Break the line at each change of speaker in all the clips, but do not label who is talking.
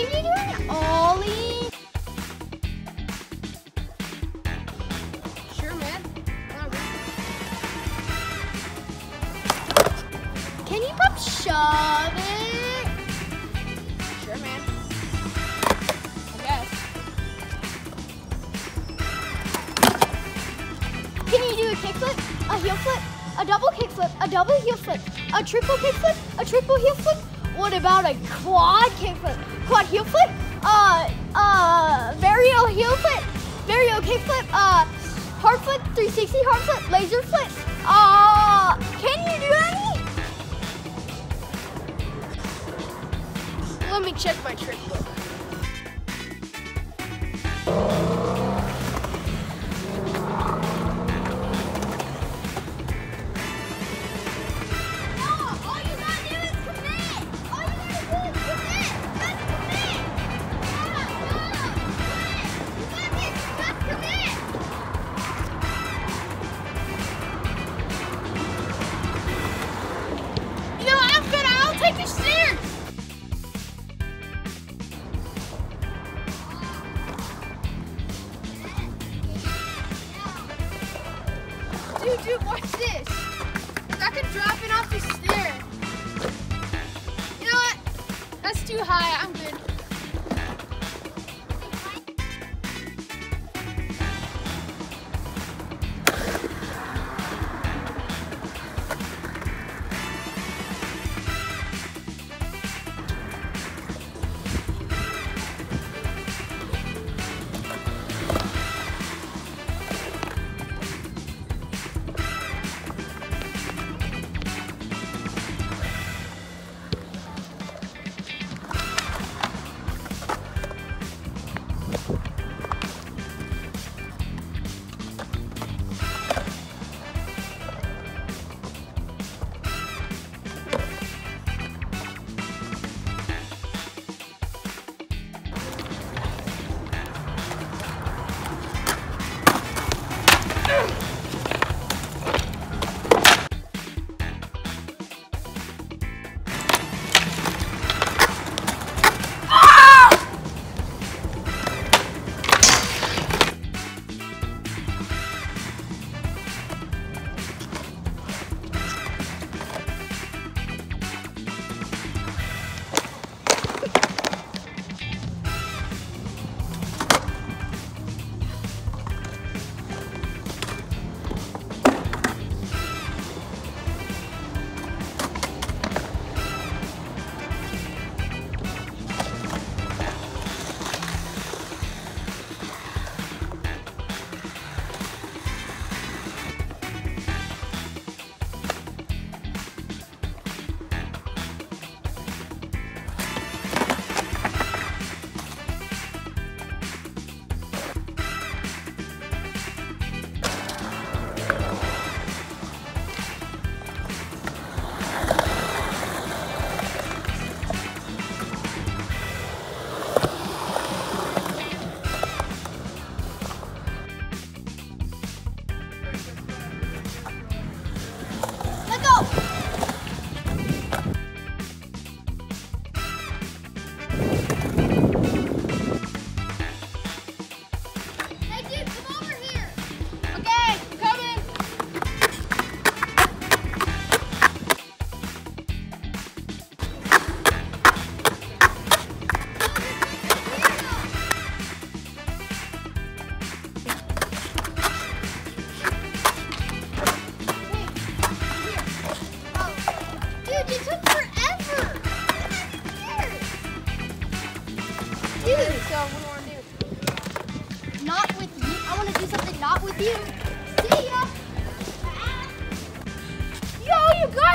Can you do an ollie?
Sure, man.
Can you pop shove it?
Sure, man. I guess.
Can you do a kickflip, a heel flip, a double kickflip, a double heel flip, a triple kickflip, a triple heel flip? What about a quad kickflip, quad heel flip, uh, uh, varial heel flip, varial kickflip, uh, hard flip, 360 hard flip, laser flip? Uh, can you do any?
Let me check my trick book.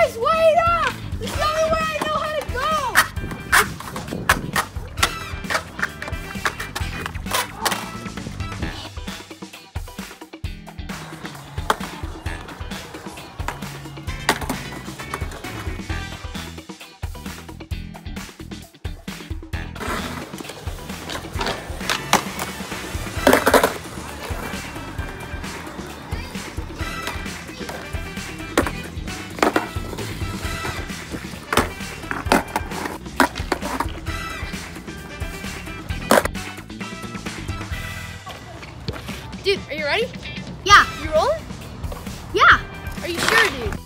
Guys, wait Dude, are you ready? Yeah. You rolling? Yeah. Are
you sure, dude?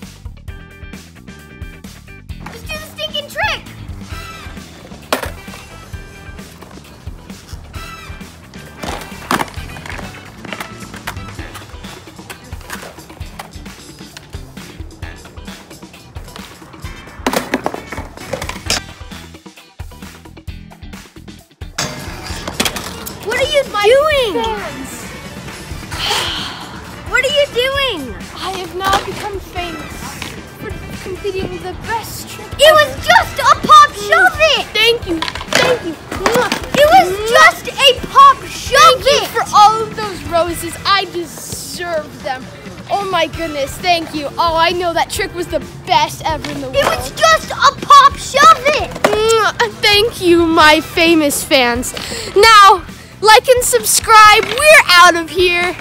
Completing the best trick.
It was just a pop shove it.
Thank you. Thank you.
It was just a pop shove
Thank you
it.
for all of those roses. I deserve them. Oh my goodness, thank you. Oh, I know that trick was the best ever in the world.
It was just a pop shove it.
Thank you, my famous fans. Now, like and subscribe. We're out of here.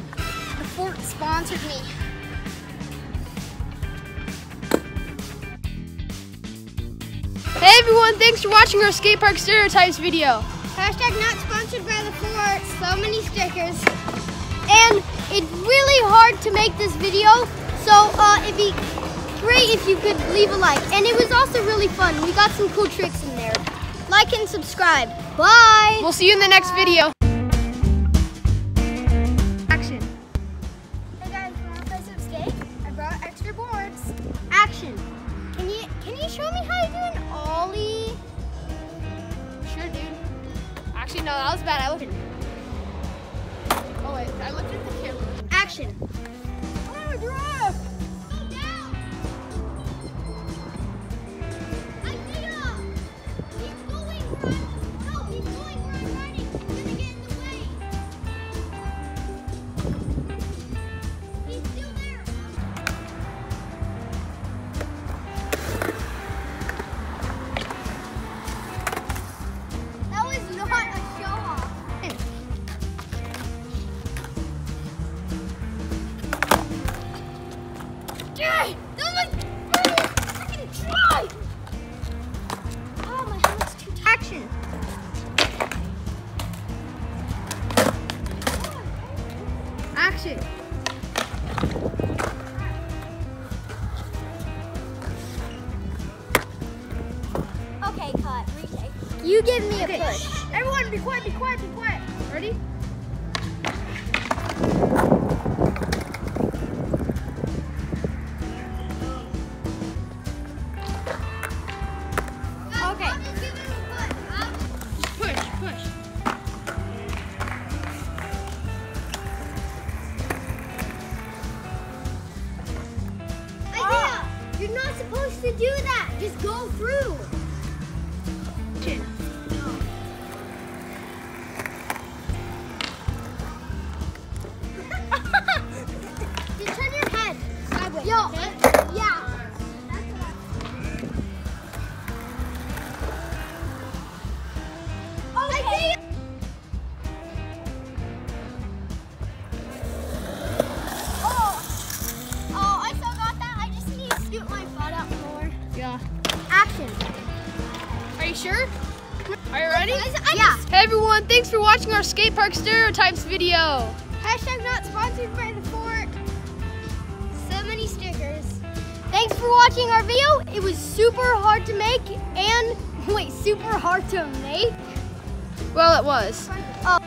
The fort sponsored me.
Hey everyone, thanks for watching our skate park stereotypes video.
Hashtag not sponsored by the fort. So many stickers. And it's really hard to make this video. So uh, it'd be great if you could leave a like. And it was also really fun. We got some cool tricks in there. Like and subscribe. Bye.
We'll see you in the next video.
Show me how to do an ollie?
Sure, dude. Actually, no, that was bad. I looked. Oh wait, I looked at the camera.
Action.
Oh, drop!
Go You give me a push.
Everyone, be quiet, be quiet, be quiet. Ready? Sure? Are you ready?
yeah.
Hey everyone, thanks for watching our skate park stereotypes video.
Hashtag not sponsored by the fort. So many stickers. Thanks for watching our video. It was super hard to make and wait, super hard to make.
Well, it was.
Oh.